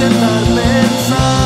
intentar pensar.